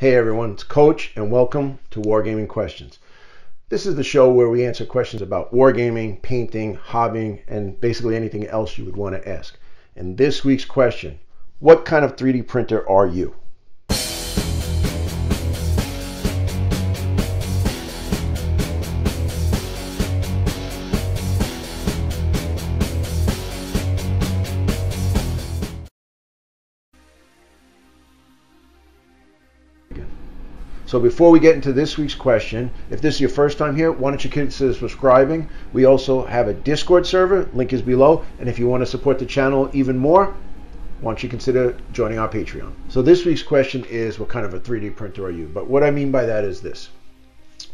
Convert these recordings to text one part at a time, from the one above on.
Hey everyone, it's Coach and welcome to Wargaming Questions. This is the show where we answer questions about wargaming, painting, hobbying, and basically anything else you would want to ask. And this week's question, what kind of 3D printer are you? So before we get into this week's question, if this is your first time here, why don't you consider subscribing? We also have a Discord server, link is below, and if you want to support the channel even more, why don't you consider joining our Patreon? So this week's question is, what kind of a 3D printer are you? But what I mean by that is this.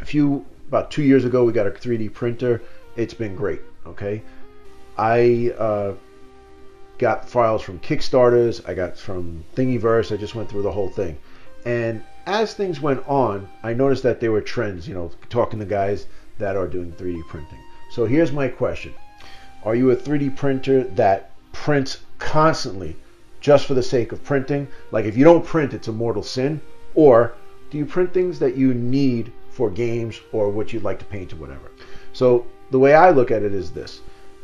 A few, about two years ago, we got a 3D printer. It's been great, okay? I uh, got files from Kickstarters, I got from Thingiverse, I just went through the whole thing. And as things went on, I noticed that there were trends, you know, talking to guys that are doing 3D printing. So here's my question Are you a 3D printer that prints constantly just for the sake of printing? Like if you don't print, it's a mortal sin? Or do you print things that you need for games or what you'd like to paint or whatever? So the way I look at it is this.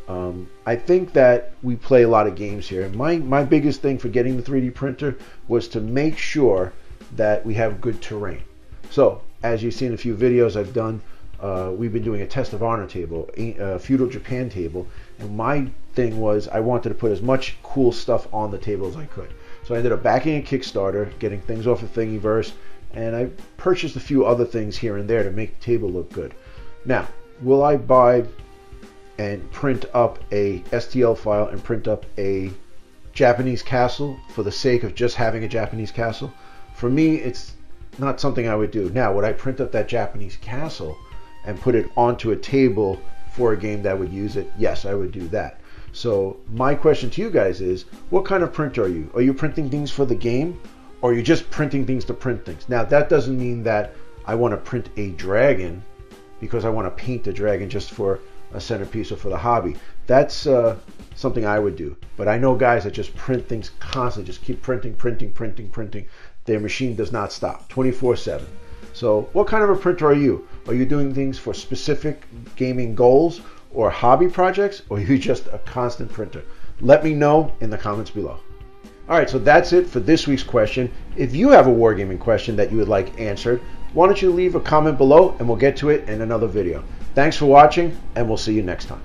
Um, I think that we play a lot of games here. My, my biggest thing for getting the 3D printer was to make sure that we have good terrain. So as you've seen a few videos I've done, uh, we've been doing a test of honor table, a feudal Japan table, and my thing was I wanted to put as much cool stuff on the table as I could. So I ended up backing a Kickstarter, getting things off of Thingiverse, and I purchased a few other things here and there to make the table look good. Now, will I buy and print up a STL file and print up a Japanese castle for the sake of just having a Japanese castle? For me, it's not something I would do. Now, would I print up that Japanese castle and put it onto a table for a game that would use it? Yes, I would do that. So my question to you guys is, what kind of printer are you? Are you printing things for the game? Or are you just printing things to print things? Now, that doesn't mean that I want to print a dragon because I want to paint a dragon just for a centerpiece or for the hobby. That's uh, something I would do. But I know guys that just print things constantly, just keep printing, printing, printing, printing. Their machine does not stop 24 7. So, what kind of a printer are you? Are you doing things for specific gaming goals or hobby projects, or are you just a constant printer? Let me know in the comments below. All right, so that's it for this week's question. If you have a wargaming question that you would like answered, why don't you leave a comment below and we'll get to it in another video. Thanks for watching, and we'll see you next time.